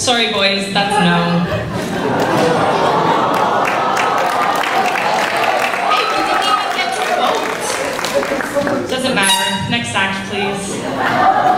Sorry boys, that's no. Doesn't matter. Next act, please.